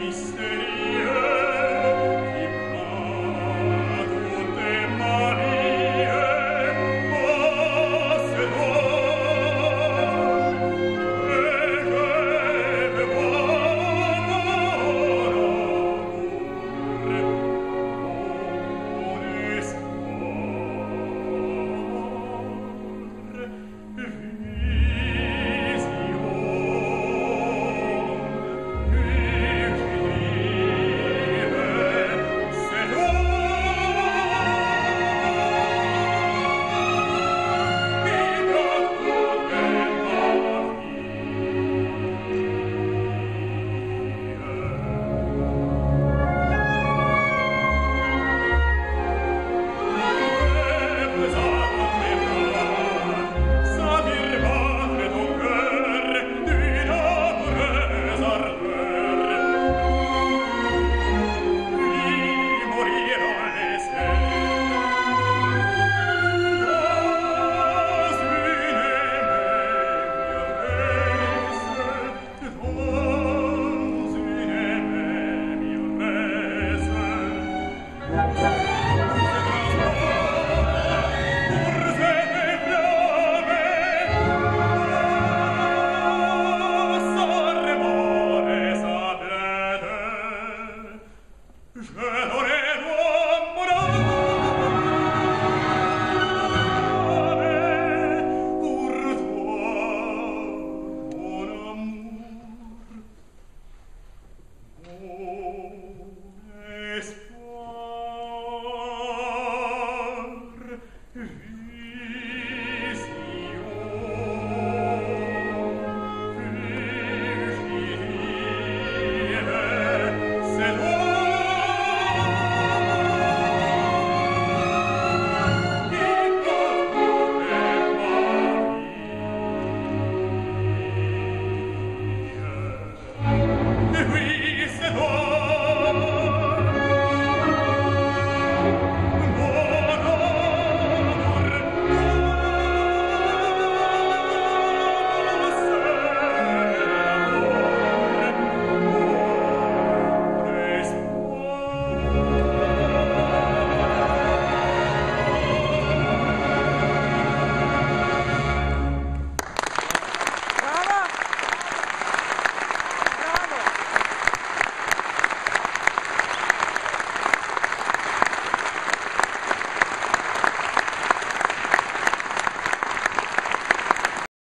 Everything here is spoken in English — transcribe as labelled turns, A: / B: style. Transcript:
A: mystery Je